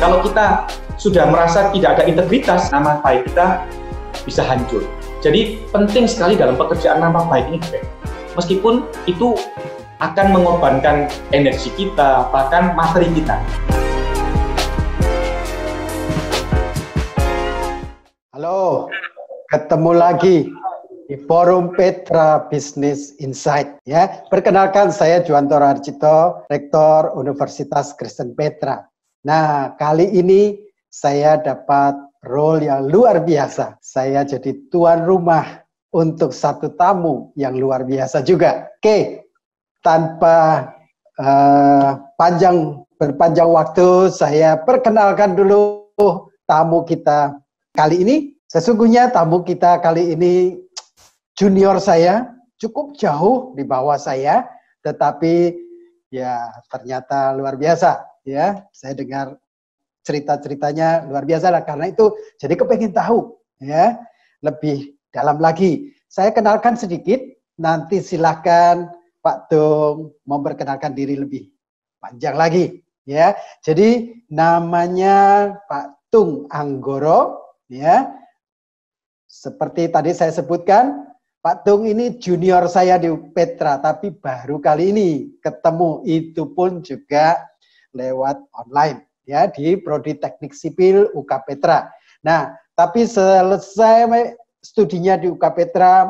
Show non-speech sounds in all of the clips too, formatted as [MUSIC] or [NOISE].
Kalau kita sudah merasa tidak ada integritas, nama baik kita bisa hancur. Jadi penting sekali dalam pekerjaan nama baik ini, meskipun itu akan mengorbankan energi kita, bahkan materi kita. Halo, ketemu lagi di Forum Petra Business Insight. Ya, perkenalkan saya Juwanto Arcito, Rektor Universitas Kristen Petra. Nah, kali ini saya dapat role yang luar biasa. Saya jadi tuan rumah untuk satu tamu yang luar biasa juga. Oke, tanpa uh, panjang berpanjang waktu, saya perkenalkan dulu tamu kita kali ini. Sesungguhnya tamu kita kali ini junior saya cukup jauh di bawah saya, tetapi ya ternyata luar biasa ya. Saya dengar cerita-ceritanya luar biasa lah karena itu jadi kepengen tahu ya lebih dalam lagi. Saya kenalkan sedikit, nanti silakan Pak Tung memperkenalkan diri lebih panjang lagi ya. Jadi namanya Pak Tung Anggoro ya. Seperti tadi saya sebutkan, Pak Tung ini junior saya di Petra, tapi baru kali ini ketemu itu pun juga lewat online ya di Prodi Teknik Sipil UK Petra. Nah, tapi selesai studinya di UK Petra,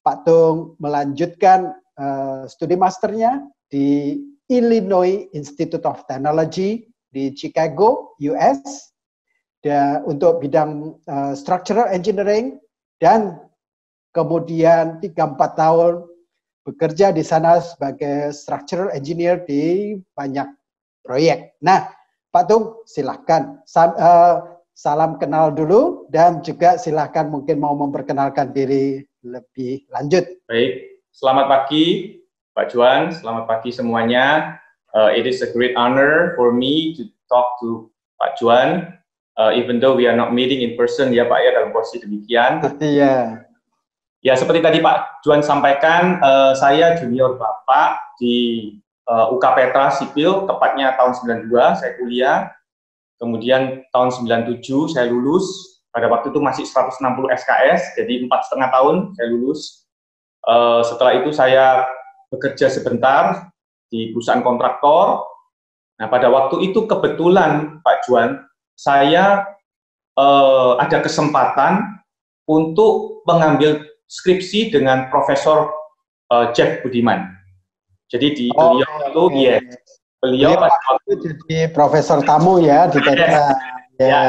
Pak Tung melanjutkan uh, studi masternya di Illinois Institute of Technology di Chicago, US, dan untuk bidang uh, structural engineering dan kemudian 3-4 tahun bekerja di sana sebagai structural engineer di banyak proyek. Nah, Pak Tung, silahkan. Sam, uh, salam kenal dulu dan juga silahkan mungkin mau memperkenalkan diri lebih lanjut. Baik, selamat pagi Pak Juan, selamat pagi semuanya. Uh, it is a great honor for me to talk to Pak Juan, uh, even though we are not meeting in person ya Pak ya dalam posisi demikian. [LAUGHS] Iya. Ya, seperti tadi Pak Juan sampaikan, uh, saya junior Bapak di uh, UK Petra Sipil, tepatnya tahun 92 saya kuliah. Kemudian tahun 97 saya lulus, pada waktu itu masih 160 SKS, jadi empat setengah tahun saya lulus. Uh, setelah itu saya bekerja sebentar di perusahaan kontraktor. Nah, pada waktu itu kebetulan Pak Juan, saya uh, ada kesempatan untuk mengambil skripsi dengan Profesor uh, Jeff Budiman. Jadi di oh, beliau itu, okay. yes, beliau pada waktu jadi profesor tamu ya di [LAUGHS] Petra. Ya. ya.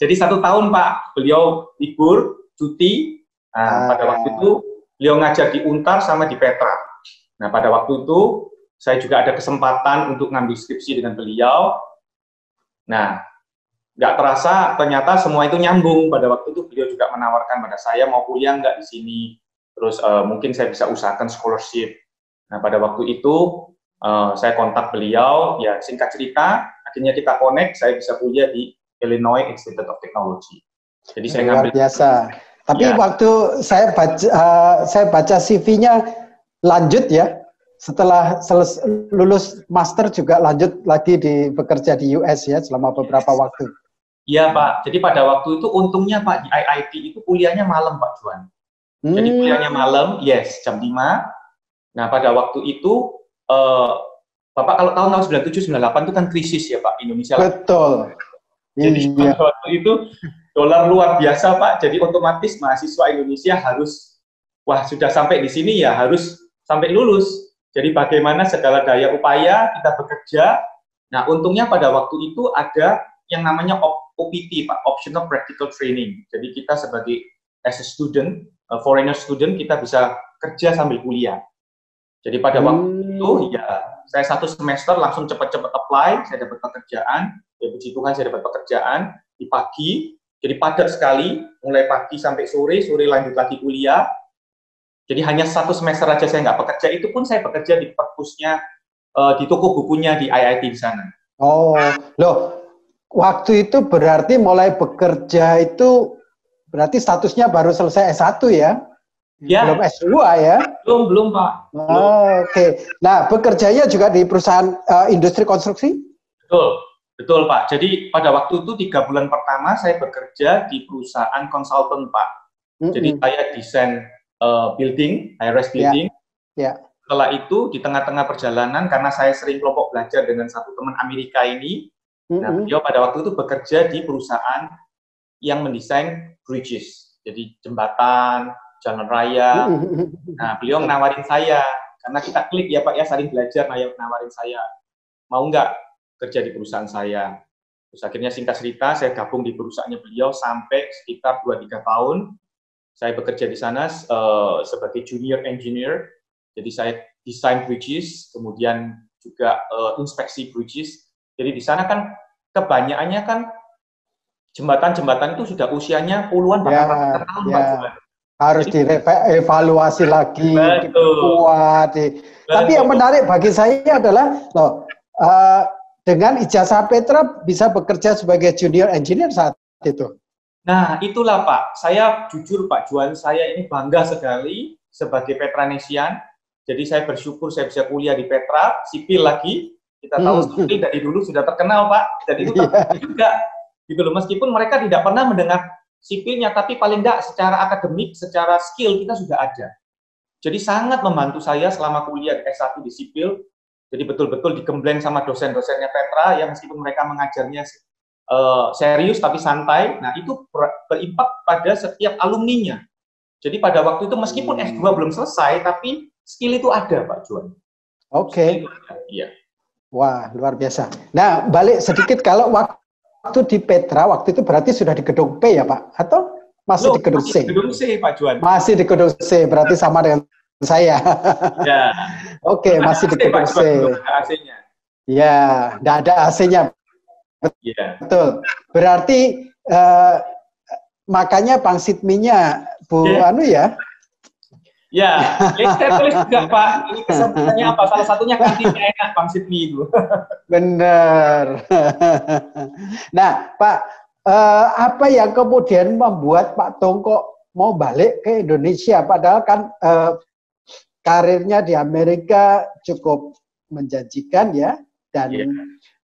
Jadi satu tahun Pak, beliau libur, cuti. Nah, ah. pada waktu itu beliau ngajar di Untar sama di Petra. Nah, pada waktu itu saya juga ada kesempatan untuk ngambil skripsi dengan beliau. Nah, nggak terasa ternyata semua itu nyambung pada waktu itu beliau juga menawarkan pada saya mau kuliah nggak di sini terus uh, mungkin saya bisa usahakan scholarship nah pada waktu itu uh, saya kontak beliau ya singkat cerita akhirnya kita connect saya bisa kuliah di Illinois Institute of Technology jadi saya ngambil biasa tapi ya. waktu saya baca uh, saya baca CV-nya lanjut ya setelah seles, lulus master juga lanjut lagi di bekerja di US ya selama beberapa waktu. Iya Pak, jadi pada waktu itu untungnya Pak di IIT itu kuliahnya malam Pak Juan. Hmm. Jadi kuliahnya malam, yes, jam 5. Nah pada waktu itu, uh, Bapak kalau tahun tahun 97, 98 itu kan krisis ya Pak, Indonesia. Betul. Jadi iya. pada waktu itu dolar luar biasa Pak, jadi otomatis mahasiswa Indonesia harus, wah sudah sampai di sini ya harus sampai lulus. Jadi bagaimana segala daya upaya kita bekerja. Nah untungnya pada waktu itu ada yang namanya OPT, Pak, Optional Practical Training. Jadi kita sebagai as a student, a foreigner student, kita bisa kerja sambil kuliah. Jadi pada hmm. waktu itu, ya saya satu semester langsung cepat-cepat apply, saya dapat pekerjaan, ya puji Tuhan saya dapat pekerjaan di pagi, jadi padat sekali, mulai pagi sampai sore, sore lanjut lagi kuliah. Jadi hanya satu semester aja saya nggak bekerja, itu pun saya bekerja di perpusnya, uh, di toko bukunya di IIT di sana. Oh, loh, waktu itu berarti mulai bekerja itu berarti statusnya baru selesai S1 ya? Ya. Belum S2 ya? Belum, belum Pak. Oh, Oke. Okay. Nah, bekerjanya juga di perusahaan uh, industri konstruksi? Betul. Betul Pak. Jadi pada waktu itu tiga bulan pertama saya bekerja di perusahaan konsultan Pak. Mm -hmm. Jadi saya desain uh, building, high-rise ya. building. Yeah. Yeah. Setelah itu di tengah-tengah perjalanan karena saya sering kelompok belajar dengan satu teman Amerika ini, mm -hmm. nah beliau pada waktu itu bekerja di perusahaan yang mendesain bridges, jadi jembatan, jalan raya. [LAUGHS] Nah beliau nawarin saya karena kita klik ya Pak ya saling belajar, nah nawarin saya mau nggak kerja di perusahaan saya. Terus akhirnya singkat cerita, saya gabung di perusahaannya beliau sampai sekitar 2-3 tahun. Saya bekerja di sana uh, sebagai junior engineer. Jadi saya desain bridges, kemudian juga uh, inspeksi bridges. Jadi di sana kan kebanyakannya kan jembatan-jembatan itu sudah usianya puluhan bahkan ya, ratusan tahun ya. Pak harus dievaluasi lagi, kuat. Tapi yang menarik bagi saya adalah, loh, uh, dengan ijazah Petra bisa bekerja sebagai junior engineer saat itu. Nah, itulah Pak. Saya jujur Pak Juan, saya ini bangga sekali sebagai Petranesian. Jadi saya bersyukur saya bisa kuliah di Petra, sipil lagi. Kita tahu hmm. sipil dari dulu sudah terkenal Pak. Dan itu yeah. juga gitu loh. Meskipun mereka tidak pernah mendengar sipilnya, tapi paling tidak secara akademik, secara skill kita sudah ada. Jadi sangat membantu saya selama kuliah S1 di sipil jadi betul-betul digembleng sama dosen-dosennya Petra yang meskipun mereka mengajarnya uh, serius tapi santai, nah itu ber berimpak pada setiap alumninya. Jadi pada waktu itu meskipun S2 belum selesai, tapi skill itu ada Pak Juan. Oke. Okay. Iya. Wah, luar biasa. Nah, balik sedikit kalau waktu di Petra, waktu itu berarti sudah di gedung P ya Pak? Atau masih Loh, di gedung C? Di gedung C Pak Juan. Masih di gedung C, berarti sama dengan saya. Ya. [LAUGHS] Oke, okay, masih di gedung C. AC-nya. Ya, tidak ada AC-nya. Ya. Betul. Berarti uh, makanya Bang Sidminya Bu ya. Anu ya. Ya, ya saya tulis juga [LAUGHS] Pak. Ini kesempatannya apa? Salah satunya kantinnya enak Bang Sidmi itu. [LAUGHS] Benar. [LAUGHS] nah, Pak, uh, apa yang kemudian membuat Pak Tongko mau balik ke Indonesia? Padahal kan uh, karirnya di Amerika cukup menjanjikan ya dan yeah.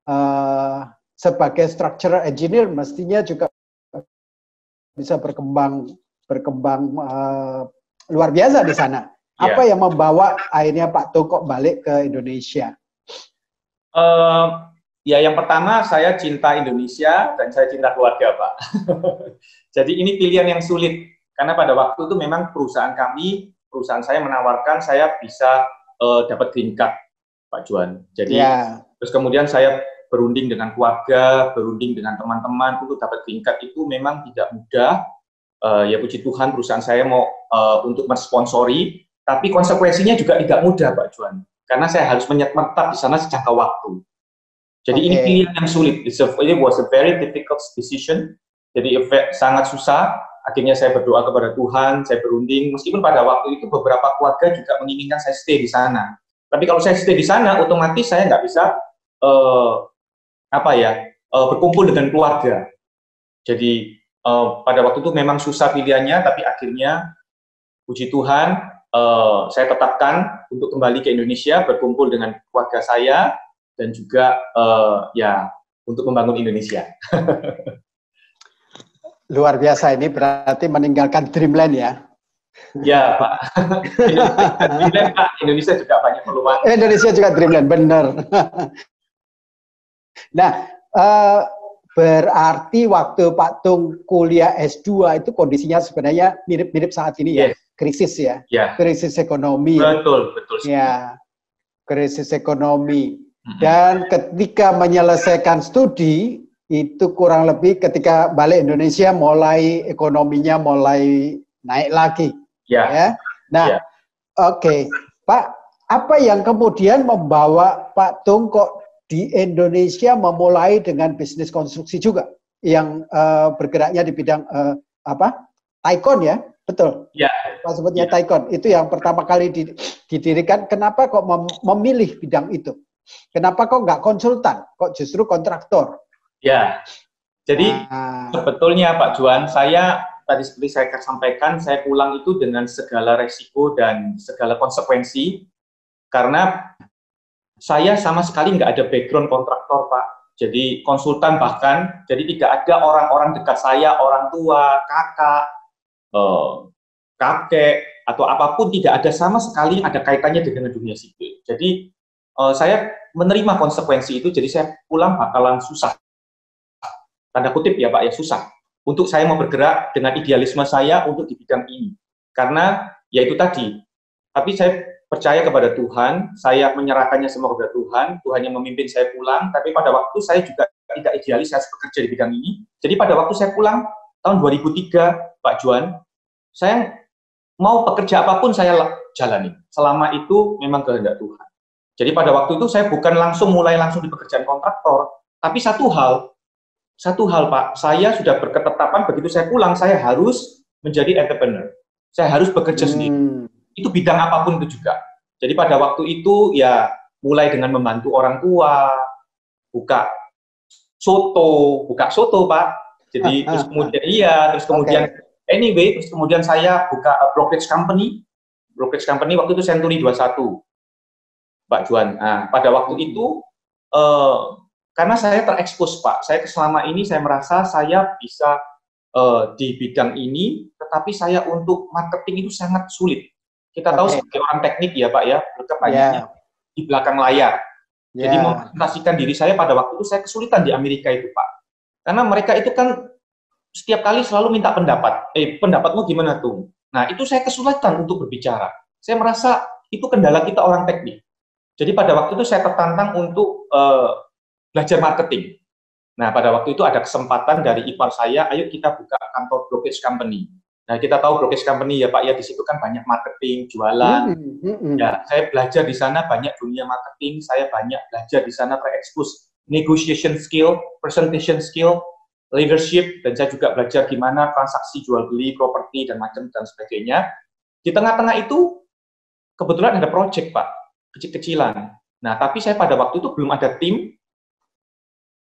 Uh, sebagai structural engineer mestinya juga bisa berkembang berkembang uh, luar biasa di sana. Yeah. Apa yang membawa akhirnya Pak Toko balik ke Indonesia? Uh, ya yang pertama saya cinta Indonesia dan saya cinta keluarga Pak. [LAUGHS] Jadi ini pilihan yang sulit karena pada waktu itu memang perusahaan kami perusahaan saya menawarkan saya bisa uh, dapat green card, Pak Juan. Jadi yeah. terus kemudian saya berunding dengan keluarga, berunding dengan teman-teman untuk dapat green card itu memang tidak mudah. Uh, ya puji Tuhan perusahaan saya mau uh, untuk mensponsori, tapi konsekuensinya juga tidak mudah, Pak Juan. Karena saya harus menetap di sana sejangka waktu. Jadi okay. ini pilihan yang sulit. It's a, it was a very difficult decision. Jadi sangat susah akhirnya saya berdoa kepada Tuhan, saya berunding, meskipun pada waktu itu beberapa keluarga juga menginginkan saya stay di sana. Tapi kalau saya stay di sana, otomatis saya nggak bisa uh, apa ya uh, berkumpul dengan keluarga. Jadi uh, pada waktu itu memang susah pilihannya, tapi akhirnya puji Tuhan uh, saya tetapkan untuk kembali ke Indonesia, berkumpul dengan keluarga saya dan juga uh, ya untuk membangun Indonesia. [LAUGHS] Luar biasa ini berarti meninggalkan dreamland ya. Ya Pak. [LAUGHS] dreamland Pak. Indonesia juga banyak peluang. Indonesia juga dreamland, benar. [LAUGHS] nah, uh, berarti waktu Pak Tung kuliah S2 itu kondisinya sebenarnya mirip-mirip saat ini ya, yes. krisis ya, yeah. krisis ekonomi. Betul, betul. Ya, krisis ekonomi. Dan ketika menyelesaikan studi, itu kurang lebih ketika balik Indonesia mulai ekonominya mulai naik lagi. Ya. ya? Nah, ya. oke, okay. Pak, apa yang kemudian membawa Pak Tung kok di Indonesia memulai dengan bisnis konstruksi juga yang uh, bergeraknya di bidang uh, apa? Taikon ya, betul? Ya. Pak sebutnya ya. Taikon. Itu yang pertama kali didirikan. Kenapa kok mem memilih bidang itu? Kenapa kok nggak konsultan? Kok justru kontraktor? Ya, jadi ah. sebetulnya Pak Juan, saya tadi seperti saya sampaikan, saya pulang itu dengan segala resiko dan segala konsekuensi, karena saya sama sekali nggak ada background kontraktor Pak. jadi konsultan bahkan, jadi tidak ada orang-orang dekat saya, orang tua, kakak, eh, kakek, atau apa pun tidak ada sama sekali ada kaitannya dengan dunia sipil. Jadi eh, saya menerima konsekuensi itu, jadi saya pulang bakalan susah. Tanda kutip ya Pak ya, susah. Untuk saya mau bergerak dengan idealisme saya untuk di bidang ini. Karena ya itu tadi, tapi saya percaya kepada Tuhan, saya menyerahkannya semua kepada Tuhan, Tuhan yang memimpin saya pulang, tapi pada waktu saya juga tidak idealis, saya bekerja di bidang ini. Jadi pada waktu saya pulang, tahun 2003, Pak Juan, saya mau pekerja apa pun saya jalani. Selama itu memang kehendak Tuhan. Jadi pada waktu itu saya bukan langsung mulai langsung di pekerjaan kontraktor, tapi satu hal, satu hal Pak, saya sudah berketetapan begitu saya pulang, saya harus menjadi entrepreneur. Saya harus bekerja hmm. sendiri itu bidang apa pun itu juga. Jadi pada waktu itu ya mulai dengan membantu orang tua, buka soto, buka soto Pak. Jadi terus kemudian iya, terus kemudian okay. anyway, terus kemudian saya buka brokerage company. Brokerage company waktu itu Century 21. Pak Juan. Nah, pada waktu itu eh, karena saya terekspos Pak, saya selama ini saya merasa saya bisa eh, di bidang ini, tetapi saya untuk marketing itu sangat sulit. Kita okay. tahu sebagai orang teknik ya Pak ya, yeah. di belakang layar. Yeah. Jadi mempresentasikan diri saya pada waktu itu saya kesulitan di Amerika itu Pak. Karena mereka itu kan setiap kali selalu minta pendapat. Eh, pendapatmu gimana tuh? Nah, itu saya kesulitan untuk berbicara. Saya merasa itu kendala kita orang teknik. Jadi pada waktu itu saya tertantang untuk uh, belajar marketing. Nah, pada waktu itu ada kesempatan dari ipar saya, ayo kita buka kantor brokerage company. Nah, kita tahu brokerage company ya Pak ya di situ kan banyak marketing, jualan. Mm -hmm. Ya, saya belajar di sana banyak dunia marketing, saya banyak belajar di sana terekspos negotiation skill, presentation skill, leadership dan saya juga belajar gimana transaksi jual beli properti dan macam dan sebagainya. Di tengah-tengah itu kebetulan ada project Pak, kecil-kecilan. Nah, tapi saya pada waktu itu belum ada tim.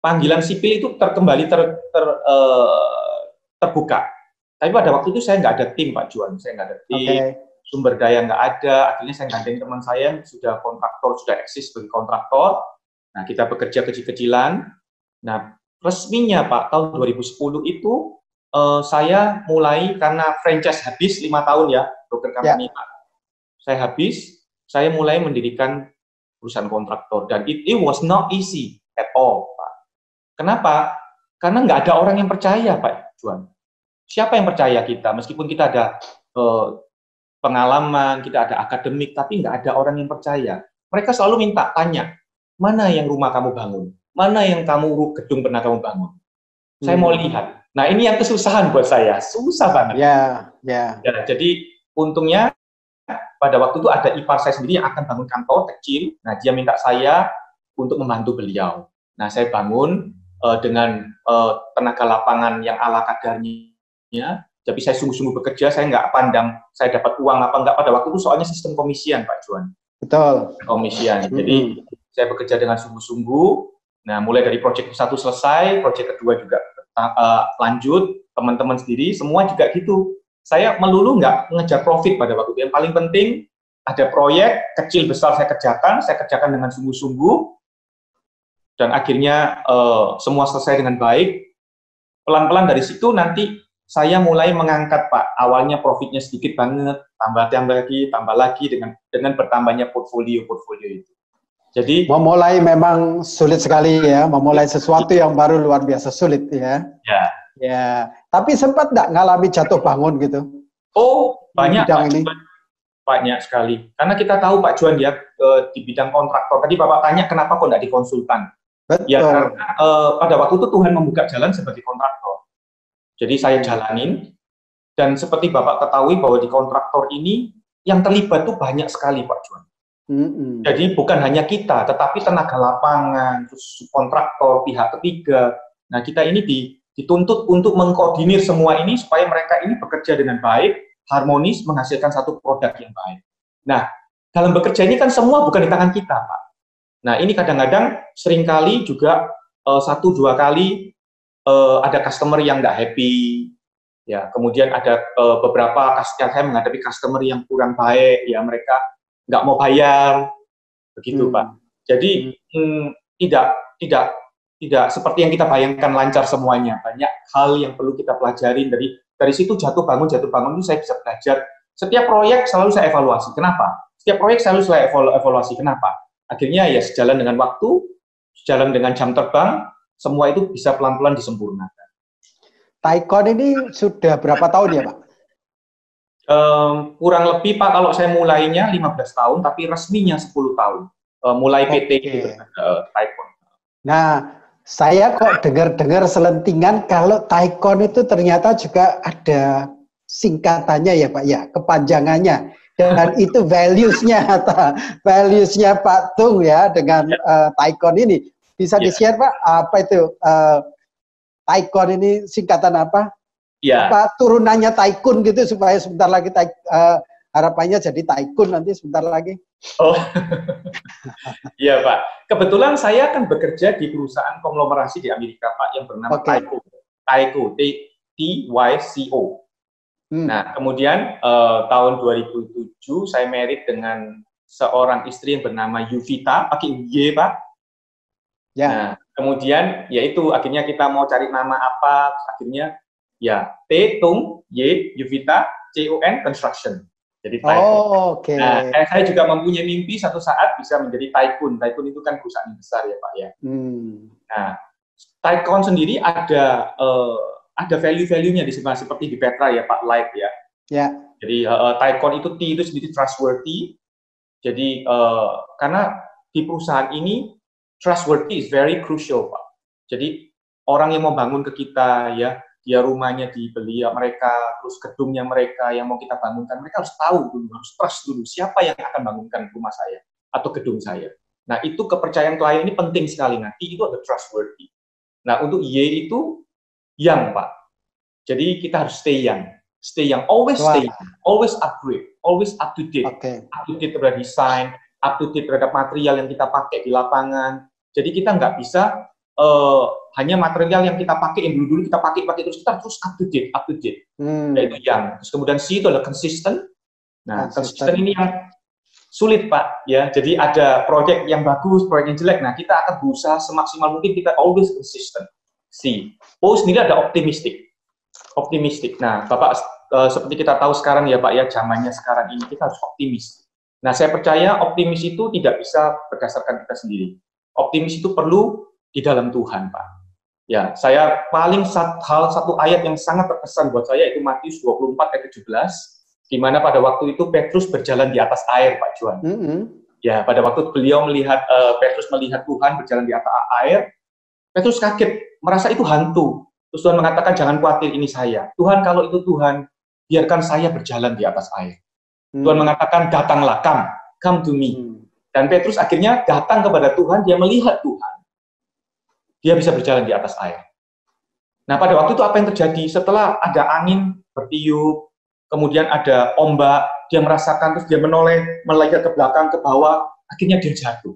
Panggilan sipil itu terkembali ter, ter, uh, terbuka tapi pada waktu itu saya nggak ada tim Pak Juan, saya nggak ada tim, okay. sumber daya nggak ada. Akhirnya saya gandeng teman saya yang sudah kontraktor, sudah eksis sebagai kontraktor. Nah kita bekerja kecil-kecilan. Nah resminya Pak tahun 2010 itu uh, saya mulai karena franchise habis lima tahun ya broker company yeah. Pak. Saya habis, saya mulai mendirikan perusahaan kontraktor dan it, it was not easy at all Pak. Kenapa? Karena nggak ada orang yang percaya Pak Juan siapa yang percaya kita meskipun kita ada uh, pengalaman, kita ada akademik, tapi nggak ada orang yang percaya. Mereka selalu minta tanya, mana yang rumah kamu bangun, mana yang kamu gedung pernah kamu bangun. Hmm. Saya mau hmm. lihat. Nah ini yang kesusahan buat saya, susah banget. Ya, yeah, ya. Yeah. jadi untungnya pada waktu itu ada ipar saya sendiri yang akan bangun kantor kecil. Nah dia minta saya untuk membantu beliau. Nah saya bangun uh, dengan uh, tenaga lapangan yang ala kadarnya ya. Tapi saya sungguh-sungguh bekerja saya nggak pandang saya dapat uang apa enggak pada waktu itu soalnya sistem komisian Pak Juan betul. Komisian. Jadi mm -hmm. saya bekerja dengan sungguh-sungguh. Nah mulai dari proyek satu selesai proyek kedua juga uh, lanjut teman-teman sendiri semua juga gitu. Saya melulu nggak mengejar profit pada waktu itu. Yang paling penting ada proyek kecil besar saya kerjakan saya kerjakan dengan sungguh-sungguh. Dan akhirnya uh, semua selesai dengan baik. Pelan-pelan dari situ nanti saya mulai mengangkat Pak. Awalnya profitnya sedikit banget, tambah tambah lagi, tambah lagi dengan dengan bertambahnya portfolio-portfolio itu. Jadi memulai memang sulit sekali ya, memulai sesuatu yang baru luar biasa sulit ya. Ya. Ya. Tapi sempat nggak ngalami jatuh bangun gitu? Oh banyak Pak, ini. banyak sekali. Karena kita tahu Pak Juan ya di bidang kontraktor. Tadi Bapak tanya kenapa kok nggak di konsultan? Betul. Ya karena uh, pada waktu itu Tuhan membuka jalan sebagai kontraktor. Jadi saya jalanin, dan seperti Bapak ketahui bahwa di kontraktor ini yang terlibat tuh banyak sekali Pak Juan. Mm-hmm. Jadi bukan hanya kita, tetapi tenaga lapangan, terus kontraktor, pihak ketiga. Nah kita ini dituntut untuk mengkoordinir semua ini supaya mereka ini bekerja dengan baik, harmonis, menghasilkan satu produk yang baik. Nah dalam bekerja ini kan semua bukan di tangan kita Pak. Nah ini kadang-kadang sering kali juga uh, satu dua kali uh, ada customer yang nggak happy, ya kemudian ada uh, beberapa kasusnya saya menghadapi customer yang kurang baik, ya mereka nggak mau bayar, begitu hmm. pak. Jadi hmm. Hmm, tidak tidak tidak seperti yang kita bayangkan lancar semuanya. Banyak hal yang perlu kita pelajari dari dari situ jatuh bangun jatuh bangun itu saya bisa belajar. Setiap proyek selalu saya evaluasi. Kenapa? Setiap proyek selalu saya evaluasi. Kenapa? Akhirnya ya sejalan dengan waktu, sejalan dengan jam terbang, semua itu bisa pelan-pelan disempurnakan. Taikon ini sudah berapa tahun ya Pak? Um, kurang lebih Pak kalau saya mulainya 15 tahun, tapi resminya 10 tahun. Uh, mulai PT okay. gitu, uh, Taikon. Nah, saya kok dengar-dengar selentingan kalau Taikon itu ternyata juga ada singkatannya ya Pak ya, kepanjangannya. Dan itu values-nya [LAUGHS] values-nya Pak Tung ya dengan uh, Taikon ini. Bisa yeah. di-share Pak apa itu uh, Taikon ini singkatan apa? Ya. Apa turunannya Taikun gitu supaya sebentar lagi taik, uh, harapannya jadi Taikun nanti sebentar lagi. Oh, [LAUGHS] iya Pak. Kebetulan saya kan bekerja di perusahaan konglomerasi di Amerika Pak yang bernama okay. Taiko. Taiko, T T Y C O. Hmm. Nah, kemudian uh, tahun 2007 saya married dengan seorang istri yang bernama Yuvita, pakai Y Pak. Ya. Nah, kemudian yaitu akhirnya kita mau cari nama apa, akhirnya ya T Tung Y Yuvita C O N Construction. Jadi tycoon. Oh, oke. Okay. Nah, saya juga mempunyai mimpi satu saat bisa menjadi tycoon. Tycoon itu kan perusahaan besar ya Pak ya. Hmm. Nah, tycoon sendiri ada uh, ada value-value-nya di sini seperti di Petra ya Pak Light ya. Ya. Jadi uh, tycoon itu T itu sendiri trustworthy. Jadi uh, karena di perusahaan ini trustworthy is very crucial Pak. Jadi orang yang mau bangun ke kita ya dia rumahnya dibeli ya mereka, terus gedungnya mereka yang mau kita bangunkan, mereka harus tahu dulu, harus trust dulu siapa yang akan bangunkan rumah saya atau gedung saya. Nah itu kepercayaan klien ini penting sekali. Nanti itu ada trustworthy. Nah untuk Y itu yang Pak. Jadi kita harus stay young, stay young, always stay young, always upgrade, always up to date, okay. up to date terhadap desain, up to date terhadap material yang kita pakai di lapangan. Jadi kita nggak bisa uh, hanya material yang kita pakai yang dulu-dulu kita pakai pakai terus kita terus up to date up to date. Hmm. yaitu yang terus kemudian C itu adalah consistent. Nah consistent. ini yang sulit pak ya. Jadi ada proyek yang bagus proyek yang jelek nah kita akan berusaha semaksimal mungkin kita always consistent. C O sendiri ada optimistic optimistic nah bapak uh, seperti kita tahu sekarang ya pak ya zamannya sekarang ini kita harus optimis nah saya percaya optimis itu tidak bisa berdasarkan kita sendiri optimis itu perlu di dalam Tuhan, Pak. Ya, saya paling sat, hal satu ayat yang sangat terkesan buat saya itu Matius 24 ayat 17, di mana pada waktu itu Petrus berjalan di atas air, Pak Juan. Mm -hmm. Ya, pada waktu beliau melihat uh, Petrus melihat Tuhan berjalan di atas air, Petrus kaget, merasa itu hantu. Terus Tuhan mengatakan jangan khawatir ini saya. Tuhan kalau itu Tuhan, biarkan saya berjalan di atas air. Hmm. Tuhan mengatakan datanglah, come, come to me. Hmm. Dan Petrus akhirnya datang kepada Tuhan, dia melihat Tuhan dia bisa berjalan di atas air. Nah, pada waktu itu apa yang terjadi? Setelah ada angin bertiup, kemudian ada ombak, dia merasakan, terus dia menoleh, melihat ke belakang, ke bawah, akhirnya dia jatuh.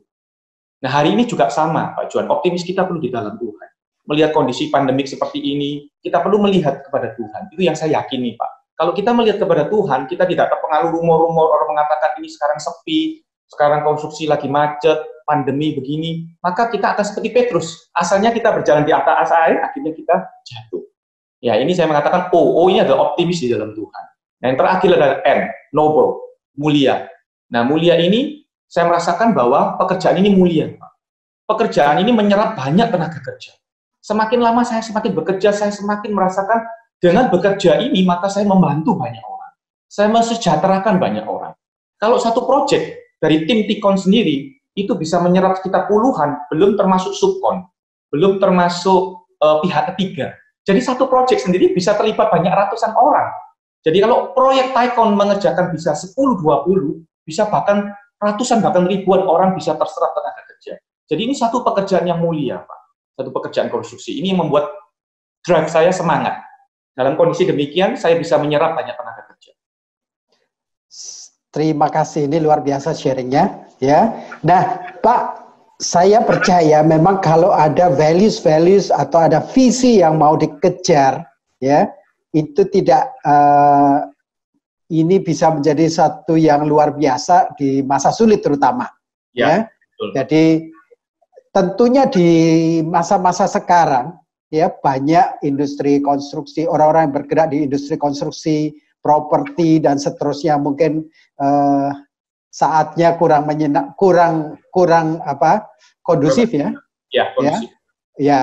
Nah, hari ini juga sama, Pak Juan. Optimis kita perlu di dalam Tuhan. Melihat kondisi pandemik seperti ini, kita perlu melihat kepada Tuhan. Itu yang saya yakini, Pak. Kalau kita melihat kepada Tuhan, kita tidak terpengaruh rumor-rumor orang mengatakan ini sekarang sepi, sekarang konstruksi lagi macet, pandemi begini, maka kita akan seperti Petrus. Asalnya kita berjalan di atas air, akhirnya kita jatuh. Ya, ini saya mengatakan O. O ini adalah optimis di dalam Tuhan. Nah, yang terakhir adalah N, noble, mulia. Nah, mulia ini saya merasakan bahwa pekerjaan ini mulia. Pekerjaan ini menyerap banyak tenaga kerja. Semakin lama saya semakin bekerja, saya semakin merasakan dengan bekerja ini, maka saya membantu banyak orang. Saya mesejahterakan banyak orang. Kalau satu proyek dari tim Tikon sendiri, itu bisa menyerap sekitar puluhan, belum termasuk subkon, belum termasuk uh, pihak ketiga. Jadi satu proyek sendiri bisa terlibat banyak ratusan orang. Jadi kalau proyek Taikon mengerjakan bisa 10-20, bisa bahkan ratusan bahkan ribuan orang bisa terserap tenaga kerja. Jadi ini satu pekerjaan yang mulia, Pak. Satu pekerjaan konstruksi. Ini yang membuat drive saya semangat. Dalam kondisi demikian, saya bisa menyerap banyak tenaga kerja. Terima kasih, ini luar biasa sharingnya ya. Nah, Pak, saya percaya memang kalau ada values-values atau ada visi yang mau dikejar, ya, itu tidak uh, ini bisa menjadi satu yang luar biasa di masa sulit terutama. Ya. ya. Jadi tentunya di masa-masa sekarang ya banyak industri konstruksi orang-orang yang bergerak di industri konstruksi properti dan seterusnya. Mungkin uh, saatnya kurang menyenak kurang kurang apa kondusif ya. Ya kondusif. ya, ya.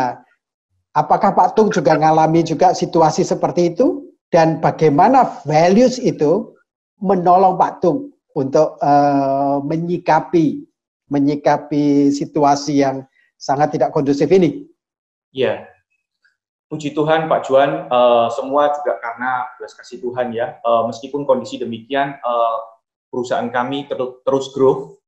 apakah Pak Tung juga mengalami juga situasi seperti itu? Dan bagaimana values itu menolong Pak Tung untuk uh, menyikapi menyikapi situasi yang sangat tidak kondusif ini? Ya puji Tuhan Pak Juan, uh, semua juga karena belas kasih Tuhan ya. Uh, meskipun kondisi demikian, uh, perusahaan kami ter terus growth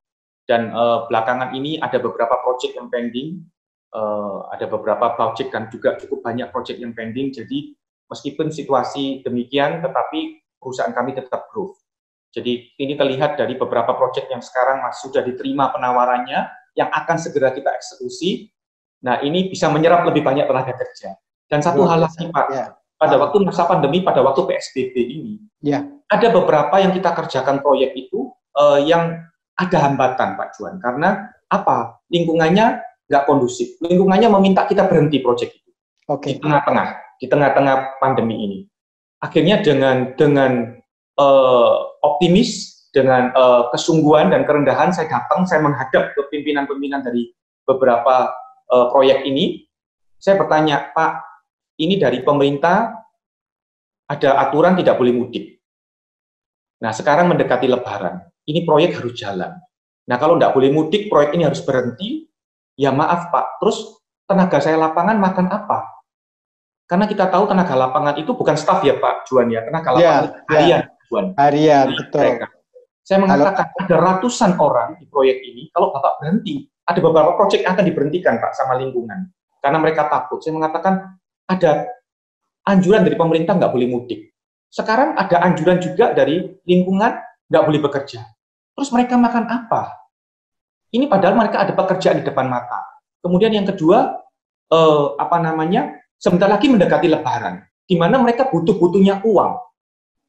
dan uh, belakangan ini ada beberapa project yang pending, uh, ada beberapa project dan juga cukup banyak project yang pending. Jadi meskipun situasi demikian, tetapi perusahaan kami tetap growth. Jadi ini terlihat dari beberapa project yang sekarang masih sudah diterima penawarannya, yang akan segera kita eksekusi. Nah ini bisa menyerap lebih banyak tenaga kerja. Dan satu hal lagi Pak, ya. pada waktu masa pandemi, pada waktu PSBB ini, ya. ada beberapa yang kita kerjakan proyek itu uh, yang ada hambatan Pak Juan, karena apa? Lingkungannya nggak kondusif, lingkungannya meminta kita berhenti proyek itu okay. di tengah-tengah, di tengah-tengah pandemi ini. Akhirnya dengan dengan uh, optimis, dengan uh, kesungguhan dan kerendahan, saya datang, saya menghadap ke pimpinan-pimpinan dari beberapa uh, proyek ini. Saya bertanya, Pak, ini dari pemerintah ada aturan tidak boleh mudik. Nah, sekarang mendekati lebaran. Ini proyek harus jalan. Nah, kalau tidak boleh mudik, proyek ini harus berhenti. Ya maaf Pak, terus tenaga saya lapangan makan apa? Karena kita tahu tenaga lapangan itu bukan staf ya Pak Juan ya, tenaga ya, lapangan ya, harian ya. Juan. Harian, betul. Mereka. Saya mengatakan Halo. ada ratusan orang di proyek ini, kalau Bapak berhenti, ada beberapa proyek yang akan diberhentikan Pak sama lingkungan. Karena mereka takut. Saya mengatakan ada anjuran dari pemerintah nggak boleh mudik. Sekarang ada anjuran juga dari lingkungan nggak boleh bekerja. Terus mereka makan apa? Ini padahal mereka ada pekerjaan di depan mata. Kemudian yang kedua, eh, apa namanya? Sebentar lagi mendekati Lebaran, di mana mereka butuh-butuhnya uang.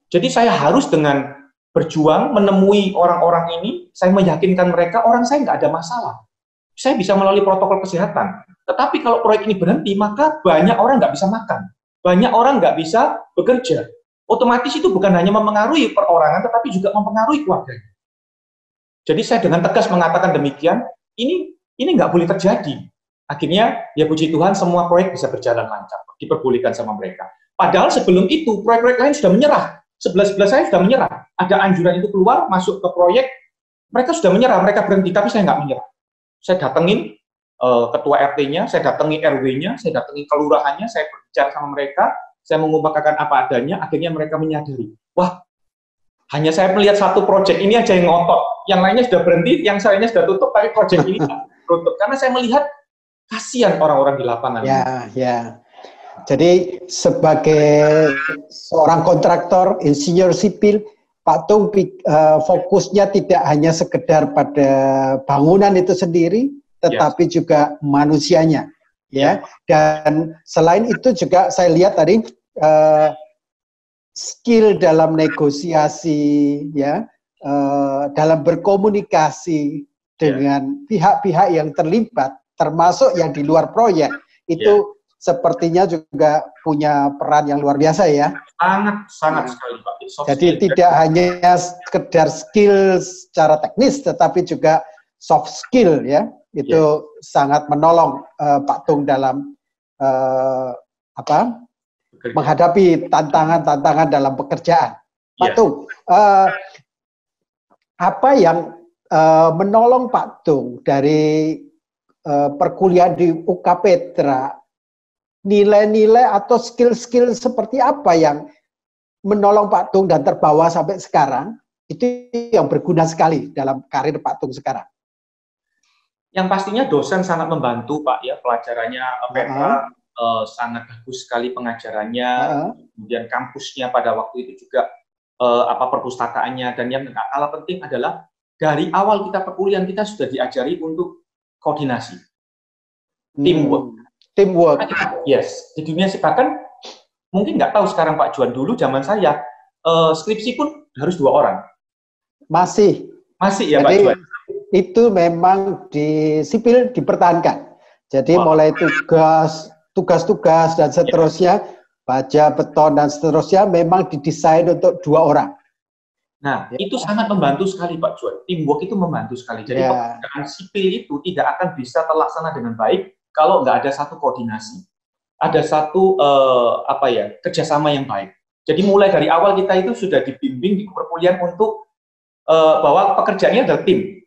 Jadi saya harus dengan berjuang menemui orang-orang ini, saya meyakinkan mereka orang saya nggak ada masalah. Saya bisa melalui protokol kesehatan. Tetapi kalau proyek ini berhenti, maka banyak orang nggak bisa makan. Banyak orang nggak bisa bekerja. Otomatis itu bukan hanya mempengaruhi perorangan, tetapi juga mempengaruhi keluarganya. Jadi saya dengan tegas mengatakan demikian, ini ini nggak boleh terjadi. Akhirnya, ya puji Tuhan, semua proyek bisa berjalan lancar, diperbolehkan sama mereka. Padahal sebelum itu, proyek-proyek lain sudah menyerah. Sebelah-sebelah saya sudah menyerah. Ada anjuran itu keluar, masuk ke proyek, mereka sudah menyerah, mereka berhenti, tapi saya nggak menyerah. Saya datengin, uh, ketua RT-nya, saya datangi RW-nya, saya datangi kelurahannya, saya berbicara sama mereka, saya mengungkapkan apa adanya, akhirnya mereka menyadari, wah, hanya saya melihat satu proyek ini aja yang ngotot, yang lainnya sudah berhenti, yang lainnya sudah tutup, tapi proyek ini [LAUGHS] tutup. Karena saya melihat kasihan orang-orang di lapangan. Ya, ya. Jadi sebagai seorang kontraktor, insinyur sipil, Pak Tung uh, fokusnya tidak hanya sekedar pada bangunan itu sendiri, tetapi yes. juga manusianya ya dan selain itu juga saya lihat tadi uh, skill dalam negosiasi ya uh, dalam berkomunikasi dengan pihak-pihak yeah. yang terlibat termasuk yang di luar proyek itu yeah. sepertinya juga punya peran yang luar biasa ya sangat sangat nah, sekali pak jadi tidak ya. hanya sekedar skill secara teknis tetapi juga soft skill ya itu yeah. sangat menolong uh, Pak Tung dalam uh, apa Bekerja. menghadapi tantangan-tantangan dalam pekerjaan. Pak yeah. Tung, uh, apa yang uh, menolong Pak Tung dari uh, perkuliahan di UK Petra? Nilai-nilai atau skill-skill seperti apa yang menolong Pak Tung dan terbawa sampai sekarang? Itu yang berguna sekali dalam karir Pak Tung sekarang. Yang pastinya dosen sangat membantu Pak ya pelajarannya Petra uh -huh. uh, sangat bagus sekali pengajarannya, uh -huh. kemudian kampusnya pada waktu itu juga uh, apa perpustakaannya dan yang nggak kalah penting adalah dari awal kita perkuliahan kita sudah diajari untuk koordinasi, hmm. teamwork. Teamwork. Yes, di dunia sih bahkan mungkin nggak tahu sekarang Pak Juan dulu zaman saya uh, skripsi pun harus dua orang. Masih. Masih ya Jadi, Pak Juan itu memang di sipil dipertahankan. Jadi wow. mulai tugas, tugas-tugas dan seterusnya, baja, beton dan seterusnya memang didesain untuk dua orang. Nah, ya. itu sangat membantu sekali Pak Juan. Teamwork itu membantu sekali. Jadi ya. pekerjaan sipil itu tidak akan bisa terlaksana dengan baik kalau nggak ada satu koordinasi, ada satu uh, apa ya kerjasama yang baik. Jadi mulai dari awal kita itu sudah dibimbing di perkuliahan untuk uh, bahwa pekerjaannya adalah tim.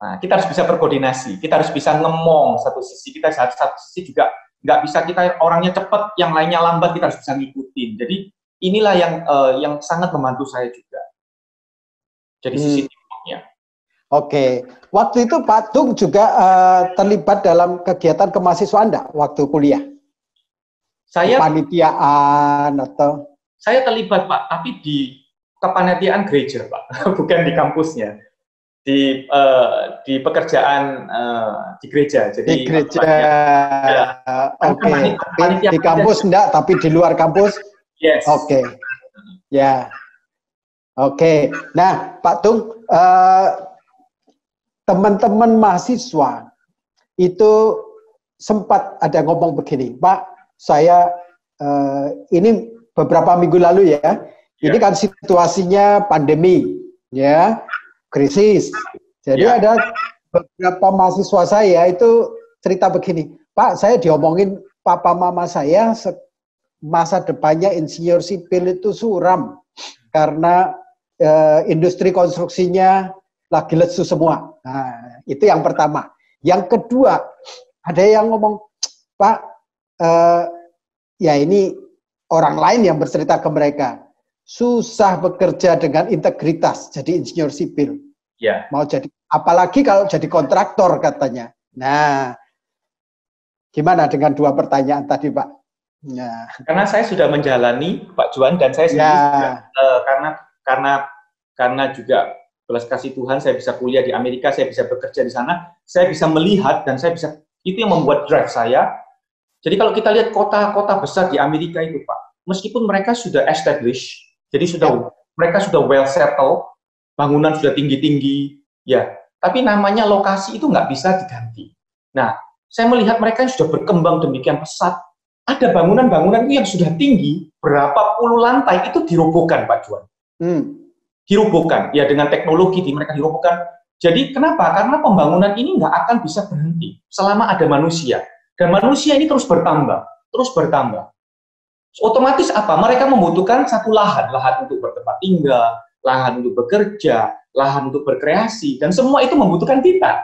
Nah, kita harus bisa berkoordinasi, kita harus bisa ngemong satu sisi, kita harus satu sisi juga nggak bisa kita orangnya cepat, yang lainnya lambat, kita harus bisa ngikutin. Jadi inilah yang uh, yang sangat membantu saya juga. Jadi hmm. sisi timnya. Oke, waktu itu Pak Tung juga uh, terlibat dalam kegiatan kemahasiswaan enggak waktu kuliah? Saya panitiaan atau? Saya terlibat Pak, tapi di kepanitiaan gereja Pak, [LAUGHS] bukan di kampusnya di uh, di pekerjaan uh, di gereja. Jadi di gereja. Ya. Oke. Okay. Di, di kampus enggak, tapi di luar kampus. Yes. Oke. Okay. Ya. Oke, nah Pak Tung, uh, teman-teman mahasiswa itu sempat ada ngomong begini, Pak, saya uh, ini beberapa minggu lalu ya, yeah. ini kan situasinya pandemi, ya, krisis. Jadi yeah. ada beberapa mahasiswa saya itu cerita begini, Pak, saya diomongin papa mama saya masa depannya insinyur sipil itu suram karena uh, industri konstruksinya lagi lesu semua. Nah, itu yang pertama. Yang kedua, ada yang ngomong, Pak, uh, ya ini orang lain yang bercerita ke mereka. Susah bekerja dengan integritas jadi insinyur sipil. Ya. Mau jadi, apalagi kalau jadi kontraktor katanya. Nah, gimana dengan dua pertanyaan tadi, Pak? Ya. Karena saya sudah menjalani Pak Juan dan saya sendiri ya. juga, uh, karena karena karena juga belas kasih Tuhan saya bisa kuliah di Amerika, saya bisa bekerja di sana, saya bisa melihat dan saya bisa itu yang membuat drive saya. Jadi kalau kita lihat kota-kota besar di Amerika itu Pak, meskipun mereka sudah established, jadi sudah ya. mereka sudah well settled, bangunan sudah tinggi-tinggi, ya, tapi namanya lokasi itu nggak bisa diganti. Nah, saya melihat mereka yang sudah berkembang demikian pesat, ada bangunan-bangunan yang sudah tinggi, berapa puluh lantai itu dirobohkan Pak Juan. Hmm. Dirobohkan, ya dengan teknologi di mereka dirobohkan. Jadi kenapa? Karena pembangunan ini nggak akan bisa berhenti selama ada manusia. Dan manusia ini terus bertambah, terus bertambah. Otomatis apa? Mereka membutuhkan satu lahan, lahan untuk bertempat tinggal, lahan untuk bekerja, lahan untuk berkreasi, dan semua itu membutuhkan kita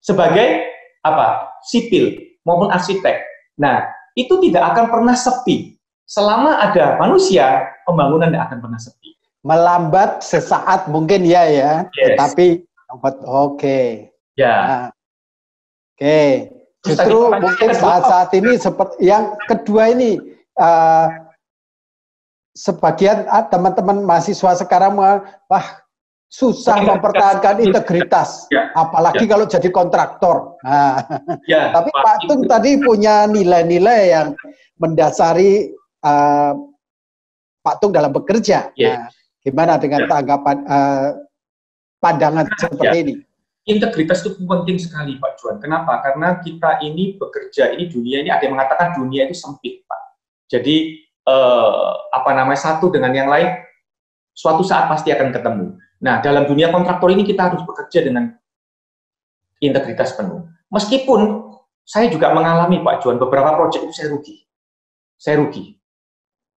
sebagai apa? Sipil maupun arsitek. Nah, itu tidak akan pernah sepi selama ada manusia, pembangunan tidak akan pernah sepi. Melambat sesaat mungkin ya ya, yes. tetapi oke. Okay. Ya. Nah, oke. Okay. Justru mungkin saat-saat ini seperti yang kedua ini uh, sebagian uh, teman-teman mahasiswa sekarang wah susah mempertahankan integritas, ya. apalagi ya. kalau jadi kontraktor. Nah, ya, [LAUGHS] tapi Pak Tung tadi punya nilai-nilai yang mendasari uh, Pak Tung dalam bekerja. Nah, gimana dengan tanggapan uh, pandangan seperti yeah. ini? Integritas itu penting sekali Pak Juan. Kenapa? Karena kita ini bekerja ini dunia ini ada yang mengatakan dunia itu sempit Pak. Jadi uh, apa namanya satu dengan yang lain suatu saat pasti akan ketemu. Nah dalam dunia kontraktor ini kita harus bekerja dengan integritas penuh. Meskipun saya juga mengalami Pak Juan beberapa proyek itu saya rugi, saya rugi.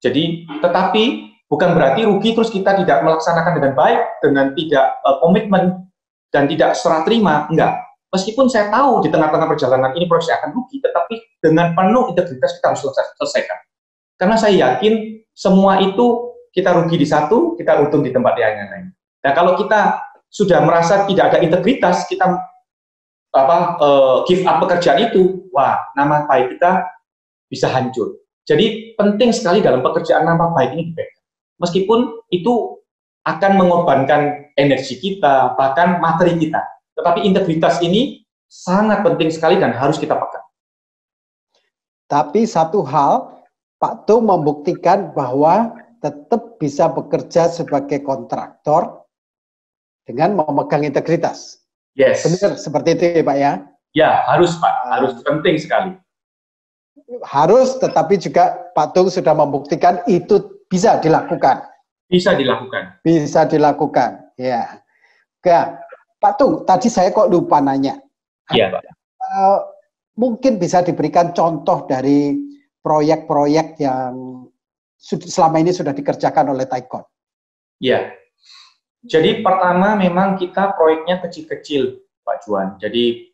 Jadi, tetapi bukan berarti rugi terus kita tidak melaksanakan dengan baik, dengan tidak uh, komitmen dan tidak serah terima, enggak. Meskipun saya tahu di tengah-tengah perjalanan ini proses akan rugi, tetapi dengan penuh integritas kita harus selesaikan. Karena saya yakin semua itu kita rugi di satu, kita untung di tempat yang lain. Nah, kalau kita sudah merasa tidak ada integritas, kita apa uh, give up pekerjaan itu, wah, nama baik kita bisa hancur. Jadi penting sekali dalam pekerjaan nama baik ini dipegang. Meskipun itu akan mengorbankan energi kita, bahkan materi kita. Tetapi integritas ini sangat penting sekali dan harus kita pegang. Tapi satu hal, Pak Tu membuktikan bahwa tetap bisa bekerja sebagai kontraktor dengan memegang integritas. Yes. Benar seperti itu ya Pak ya? Ya, harus Pak, harus penting sekali. Harus, tetapi juga Pak Tung sudah membuktikan itu bisa dilakukan. Bisa dilakukan. Bisa dilakukan, ya. Oke, Pak Tung, tadi saya kok lupa nanya. Iya Pak. Uh, mungkin bisa diberikan contoh dari proyek-proyek yang selama ini sudah dikerjakan oleh Taikon. Iya. Jadi pertama memang kita proyeknya kecil-kecil, Pak Juan. Jadi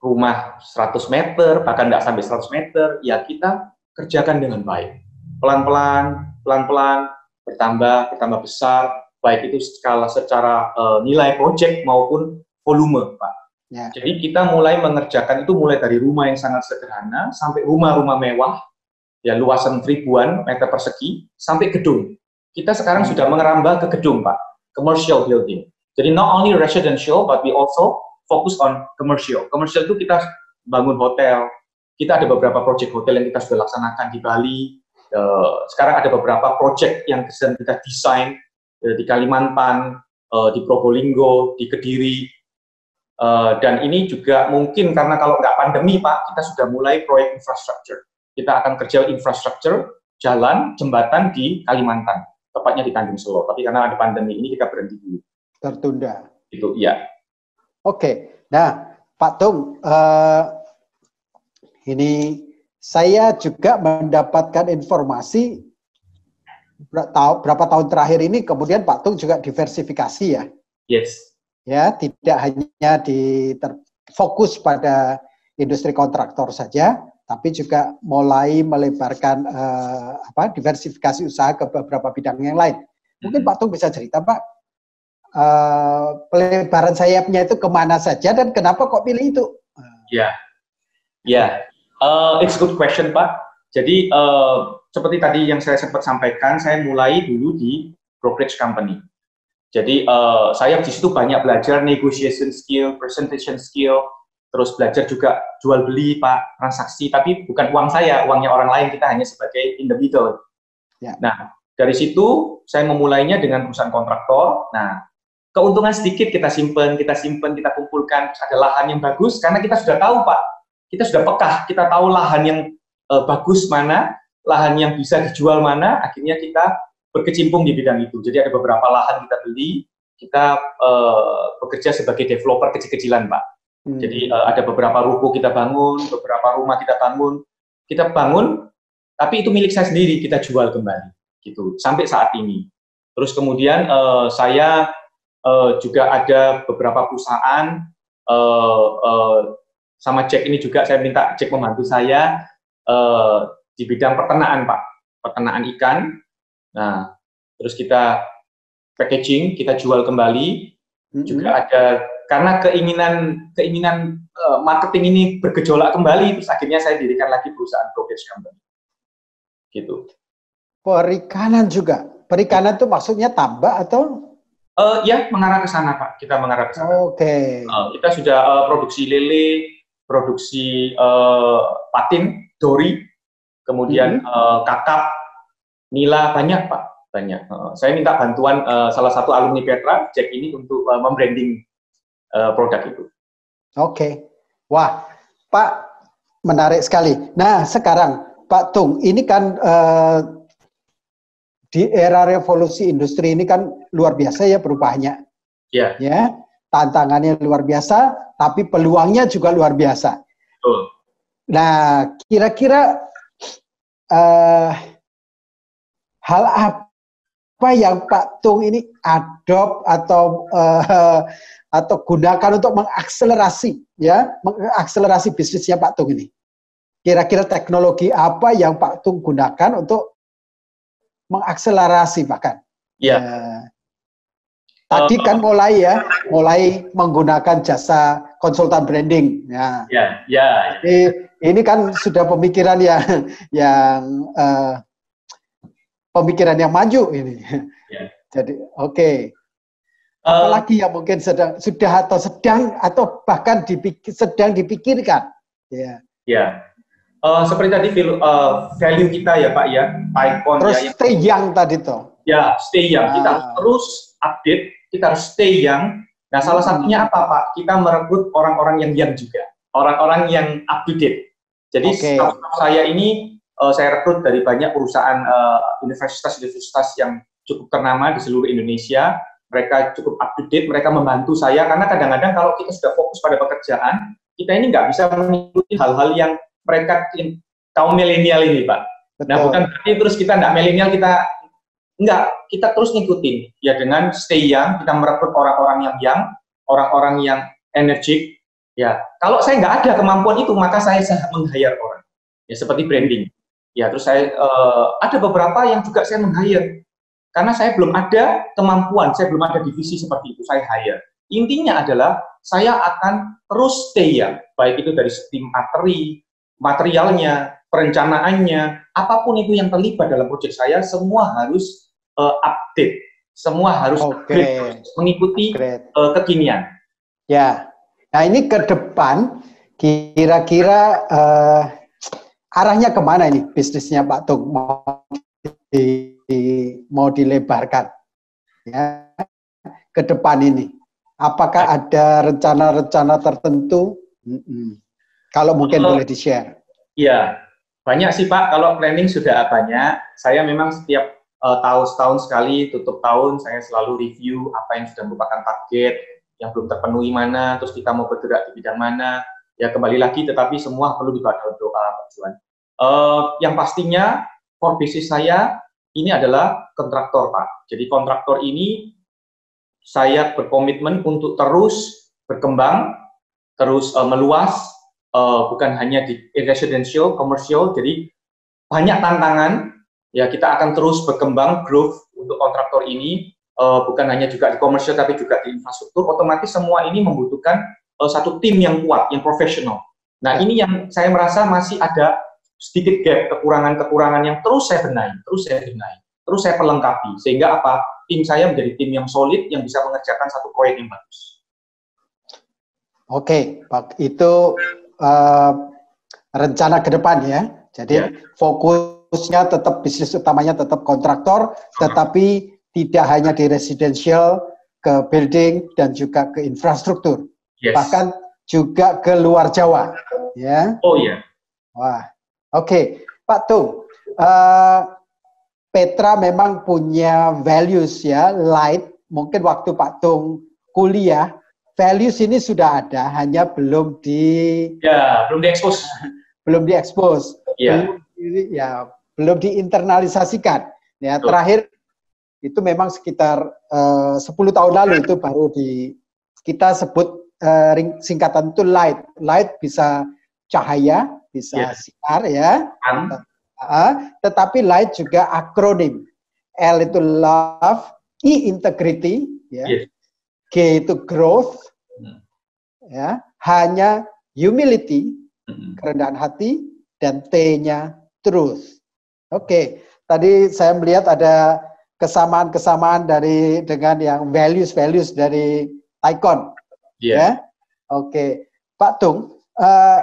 rumah 100 meter, bahkan nggak sampai 100 meter, ya kita kerjakan dengan baik. Pelan-pelan, pelan-pelan, bertambah, bertambah besar, baik itu skala secara uh, nilai proyek maupun volume, Pak. Ya. Jadi kita mulai mengerjakan itu mulai dari rumah yang sangat sederhana sampai rumah-rumah mewah, ya luasan ribuan meter persegi, sampai gedung. Kita sekarang sudah mengerambah ke gedung, Pak commercial building. Jadi not only residential, but we also focus on commercial. Commercial itu kita bangun hotel, kita ada beberapa project hotel yang kita sudah laksanakan di Bali. Uh, sekarang ada beberapa project yang sedang kita desain uh, di Kalimantan, uh, di Probolinggo, di Kediri. Uh, dan ini juga mungkin karena kalau nggak pandemi Pak, kita sudah mulai proyek infrastruktur. Kita akan kerja infrastruktur, jalan, jembatan di Kalimantan tepatnya di Tanjung Selo. Tapi karena ada pandemi ini kita berhenti dulu. Tertunda. Itu ya. Oke. Nah, Pak Tung, uh, ini saya juga mendapatkan informasi berapa tahun terakhir ini kemudian Pak Tung juga diversifikasi ya. Yes. Ya, tidak hanya di fokus pada industri kontraktor saja, tapi juga mulai melebarkan uh, apa diversifikasi usaha ke beberapa bidang yang lain. Mungkin hmm. Pak Tung bisa cerita Pak, uh, pelebaran sayapnya itu ke mana saja dan kenapa kok pilih itu? Ya, ya. Uh, it's a good question Pak. Jadi uh, seperti tadi yang saya sempat sampaikan, saya mulai dulu di brokerage company. Jadi uh, saya di situ banyak belajar negotiation skill, presentation skill, terus belajar juga jual beli pak transaksi tapi bukan uang saya uangnya orang lain kita hanya sebagai individual ya. nah dari situ saya memulainya dengan perusahaan kontraktor nah keuntungan sedikit kita simpen kita simpen kita kumpulkan ada lahan yang bagus karena kita sudah tahu pak kita sudah pekah kita tahu lahan yang uh, bagus mana lahan yang bisa dijual mana akhirnya kita berkecimpung di bidang itu jadi ada beberapa lahan kita beli kita uh, bekerja sebagai developer kecil-kecilan pak Hmm. Jadi uh, ada beberapa ruko kita bangun, beberapa rumah kita bangun, kita bangun, tapi itu milik saya sendiri, kita jual kembali, gitu. Sampai saat ini. Terus kemudian uh, saya uh, juga ada beberapa perusahaan uh, uh, sama cek ini juga saya minta cek membantu saya uh, di bidang peternakan pak, peternakan ikan. Nah, terus kita packaging, kita jual kembali. -hmm. Juga ada karena keinginan keinginan uh, marketing ini bergejolak kembali, terus akhirnya saya dirikan lagi perusahaan brokerage company. Gitu. Perikanan juga. Perikanan itu maksudnya tambak atau? Uh, ya, mengarah ke sana, Pak. Kita mengarah ke sana. Oke. Okay. Uh, kita sudah uh, produksi lele, produksi uh, patin, dori, kemudian -hmm. uh, kakap, nila, banyak, Pak. Banyak. Uh, saya minta bantuan uh, salah satu alumni Petra, Jack ini, untuk uh, membranding uh, produk itu. Oke, okay. wah, Pak menarik sekali. Nah, sekarang Pak Tung, ini kan uh, di era revolusi industri ini kan luar biasa ya perubahannya. Iya. Yeah. Ya, tantangannya luar biasa, tapi peluangnya juga luar biasa. Betul. Nah, kira-kira uh, hal apa yang Pak Tung ini adopt atau uh, atau gunakan untuk mengakselerasi ya mengakselerasi bisnisnya Pak Tung ini. Kira-kira teknologi apa yang Pak Tung gunakan untuk mengakselerasi bahkan? Ya. Uh, tadi kan mulai ya, mulai menggunakan jasa konsultan branding. Ya, ya. ya. Ini, ini kan sudah pemikiran yang yang uh, pemikiran yang maju ini. Ya. Jadi oke. Okay. Apalagi yang mungkin sedang sudah atau sedang atau bahkan dipikir, sedang dipikirkan. Ya. Ya. Uh, seperti tadi uh, value kita ya Pak ya, icon terus ya. stay young tadi tuh. Ya, stay young. Kita ah. terus update, kita harus stay young. Nah, salah satunya apa, Pak? Kita merekrut orang-orang yang young juga, orang-orang yang up to date. Jadi okay. saya ini uh, saya rekrut dari banyak perusahaan universitas-universitas uh, yang cukup ternama di seluruh Indonesia. Mereka cukup up to date, mereka membantu saya karena kadang-kadang kalau kita sudah fokus pada pekerjaan, kita ini nggak bisa mengikuti hal-hal yang mereka kaum milenial ini, Pak. Nah, Betul. Nah, bukan berarti terus kita nggak milenial, kita nggak, kita terus ngikutin. Ya dengan stay young, kita merekrut orang-orang yang young, orang-orang yang energik. Ya, kalau saya nggak ada kemampuan itu, maka saya meng-hire orang. Ya, seperti branding. Ya, terus saya uh, ada beberapa yang juga saya meng-hire. Karena saya belum ada kemampuan, saya belum ada divisi seperti itu, saya hire. Intinya adalah saya akan terus stay ya, baik itu dari tim materi, materialnya, perencanaannya, apa pun itu yang terlibat dalam proyek saya, semua harus uh, update, semua harus okay. upgrade, mengikuti Uh, kekinian. Ya, nah ini ke depan kira-kira uh, arahnya ke mana ini bisnisnya Pak Tung mau di, di, mau dilebarkan ya ke depan ini? Apakah ada rencana-rencana tertentu? Hmm. Kalau mungkin uh, boleh di-share. Iya, banyak sih Pak. Kalau planning sudah banyak. Saya memang setiap uh, tahun setahun sekali, tutup tahun, saya selalu review apa yang sudah merupakan target, yang belum terpenuhi mana, terus kita mau bergerak di bidang mana. Ya kembali lagi, tetapi semua perlu dibantu doa Pak Juan. Uh, yang pastinya, for bisnis saya ini adalah kontraktor Pak. Jadi kontraktor ini saya berkomitmen untuk terus berkembang, terus uh, meluas, uh, bukan hanya di residential, komersial, jadi banyak tantangan. Ya kita akan terus berkembang, growth untuk kontraktor ini, uh, bukan hanya juga di komersial tapi juga di infrastruktur. Otomatis semua ini membutuhkan uh, satu tim yang kuat, yang profesional. Nah ini yang saya merasa masih ada sedikit gap, kekurangan-kekurangan yang terus saya benahi, terus saya benahi, terus saya pelengkapi. Sehingga apa? tim saya menjadi tim yang solid yang bisa mengerjakan satu proyek yang bagus. Oke, Pak, itu uh, rencana ke depan ya. Jadi ya. fokusnya tetap bisnis utamanya tetap kontraktor, tetapi tidak hanya di residential, ke building dan juga ke infrastruktur. Yes. Bahkan juga ke luar Jawa, ya. Oh ya. Wah, oke, okay. Pak Tung. Uh, Petra memang punya values ya, light. Mungkin waktu Pak Tung kuliah, values ini sudah ada, hanya belum di ya belum diekspos, [LAUGHS] belum diekspos, ya. belum ya belum diinternalisasikan. Ya Betul. terakhir itu memang sekitar eh, uh, 10 tahun lalu itu baru di kita sebut uh, singkatan itu light. Light bisa cahaya, bisa yeah. sinar ya. Uh, tetapi light juga akronim. L itu love, I integrity, ya. Yes. G itu growth. Ya. Hanya humility, kerendahan hati, dan T-nya truth. Oke, okay. tadi saya melihat ada kesamaan-kesamaan dari dengan yang values-values dari icon. Yeah. Ya. Oke, okay. Pak Tung, uh,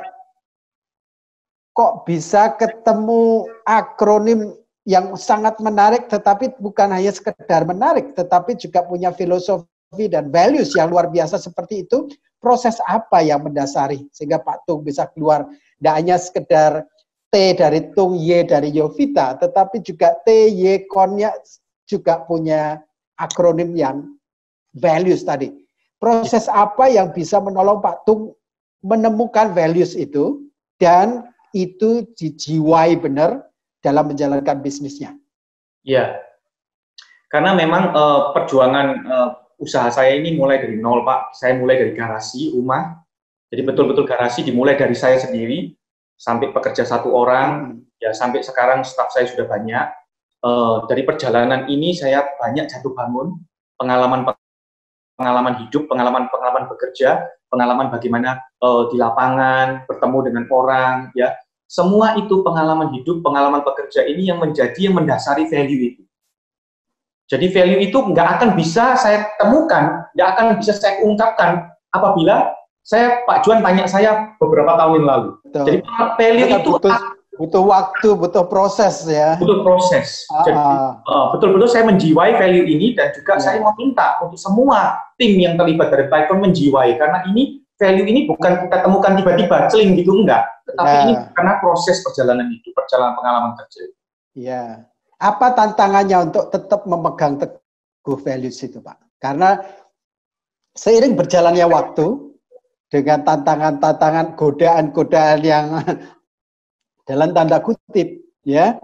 kok bisa ketemu akronim yang sangat menarik tetapi bukan hanya sekedar menarik tetapi juga punya filosofi dan values yang luar biasa seperti itu proses apa yang mendasari sehingga Pak Tung bisa keluar tidak hanya sekedar T dari Tung Y dari Yovita tetapi juga T Y konnya juga punya akronim yang values tadi proses apa yang bisa menolong Pak Tung menemukan values itu dan itu dijiwai benar dalam menjalankan bisnisnya. Ya, karena memang uh, perjuangan uh, usaha saya ini mulai dari nol, Pak. Saya mulai dari garasi rumah, jadi betul-betul garasi dimulai dari saya sendiri sampai pekerja satu orang, ya sampai sekarang staf saya sudah banyak. Uh, dari perjalanan ini saya banyak jatuh bangun, pengalaman pengalaman hidup, pengalaman pengalaman bekerja, pengalaman bagaimana uh, di lapangan, bertemu dengan orang, ya. Semua itu pengalaman hidup, pengalaman pekerja ini yang menjadi yang mendasari value itu. Jadi value itu nggak akan bisa saya temukan, nggak akan bisa saya ungkapkan apabila saya Pak Juan tanya saya beberapa tahun yang lalu. Betul. Jadi value Betul. itu butuh waktu, butuh proses ya. Butuh proses. Ah, Jadi uh, betul-betul saya menjiwai value ini dan juga ya. saya meminta untuk semua tim yang terlibat dari Python menjiwai karena ini value ini bukan kita temukan tiba-tiba celing gitu enggak, tetapi ya. ini karena proses perjalanan itu, perjalanan pengalaman kerja. Iya. Apa tantangannya untuk tetap memegang teguh values itu, Pak? Karena seiring berjalannya waktu dengan tantangan-tantangan godaan-godaan yang [LAUGHS] dalam tanda kutip ya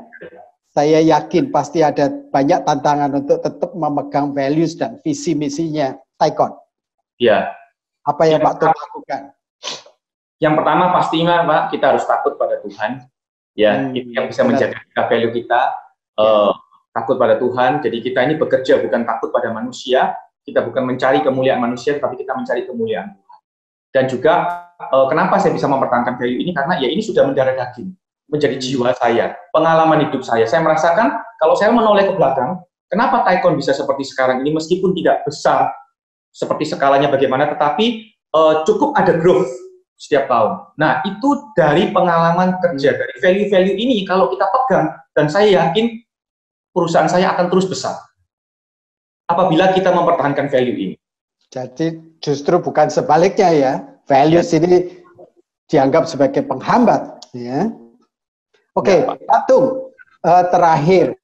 saya yakin pasti ada banyak tantangan untuk tetap memegang values dan visi misinya Taikon. Ya. Apa yang, yang Pak Tung lakukan? Yang pertama pastinya Pak kita harus takut pada Tuhan. Ya, hmm, itu yang bisa menjaga value kita. Uh, takut pada Tuhan. Jadi kita ini bekerja bukan takut pada manusia, kita bukan mencari kemuliaan manusia, tapi kita mencari kemuliaan Tuhan. Dan juga uh, kenapa saya bisa mempertahankan value ini karena ya ini sudah mendarah daging, menjadi hmm. jiwa saya, pengalaman hidup saya. Saya merasakan kalau saya menoleh ke belakang, kenapa Taikon bisa seperti sekarang ini meskipun tidak besar seperti skalanya bagaimana, tetapi uh, cukup ada growth setiap tahun. Nah, itu dari pengalaman kerja, hmm. dari value-value ini kalau kita pegang, dan saya yakin perusahaan saya akan terus besar apabila kita mempertahankan value ini. Jadi justru bukan sebaliknya ya, values ya. ini dianggap sebagai penghambat. Ya. Oke, ya, Pak Tung, uh, terakhir,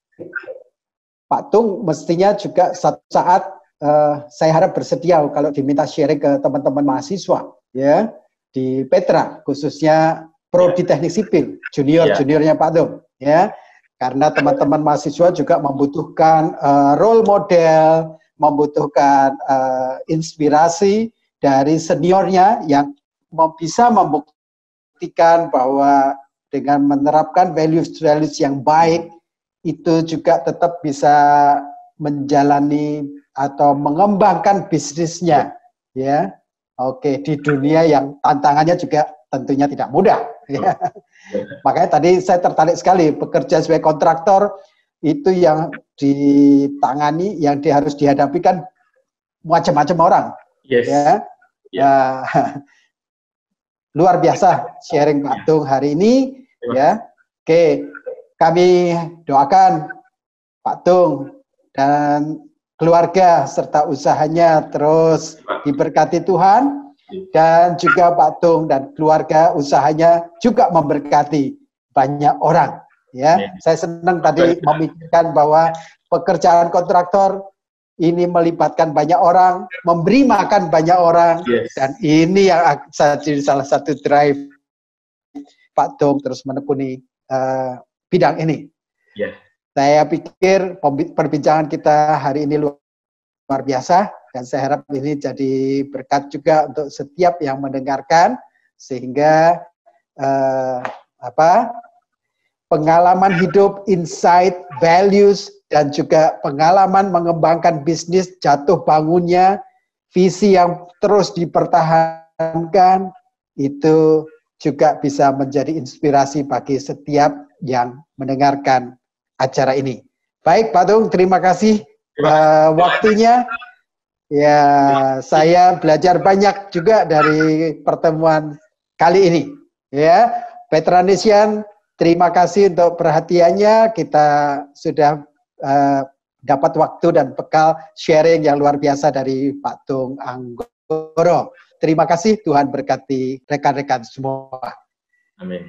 Pak Tung mestinya juga satu saat uh, saya harap bersedia kalau diminta sharing ke teman-teman mahasiswa, ya di Petra, khususnya prodi ya. teknik sipil, junior ya. juniornya Pak Tung, ya karena teman-teman mahasiswa juga membutuhkan uh, role model, membutuhkan uh, inspirasi dari seniornya yang bisa membuktikan bahwa dengan menerapkan values-values yang baik itu juga tetap bisa menjalani atau mengembangkan bisnisnya ya oke di dunia yang tantangannya juga tentunya tidak mudah ya. Makanya tadi saya tertarik sekali bekerja sebagai kontraktor itu yang ditangani, yang di, harus dihadapi kan macam-macam orang. Yes. Ya. ya. [LAUGHS] luar biasa sharing Pak Tung hari ini ya. Oke, kami doakan Pak Tung dan keluarga serta usahanya terus diberkati Tuhan dan juga Pak Tung dan keluarga usahanya juga memberkati banyak orang. Ya, ya. saya senang tadi memikirkan bahwa pekerjaan kontraktor ini melibatkan banyak orang, memberi makan banyak orang, yes. dan ini yang jadi salah satu drive Pak Tung terus menekuni uh, bidang ini. Yeah. Saya pikir perbincangan kita hari ini luar biasa dan saya harap ini jadi berkat juga untuk setiap yang mendengarkan sehingga uh, apa pengalaman hidup, insight, values dan juga pengalaman mengembangkan bisnis jatuh bangunnya, visi yang terus dipertahankan itu juga bisa menjadi inspirasi bagi setiap yang mendengarkan acara ini. Baik Pak Tung, terima kasih uh, waktunya. Ya, saya belajar banyak juga dari pertemuan kali ini. Ya, Petranesian, terima kasih untuk perhatiannya. Kita sudah uh, dapat waktu dan bekal sharing yang luar biasa dari Pak Tung Anggoro. Terima kasih, Tuhan berkati rekan-rekan semua. Amin.